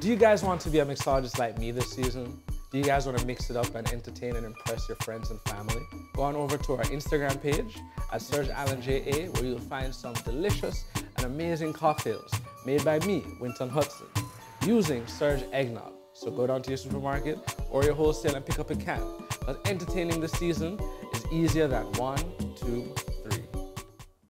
Do you guys want to be a mixologist like me this season? Do you guys want to mix it up and entertain and impress your friends and family? Go on over to our Instagram page at Serge Island JA where you'll find some delicious and amazing cocktails made by me, Wynton Hudson, using Serge Eggnog. So go down to your supermarket or your wholesale and pick up a can. But entertaining this season is easier than one, two,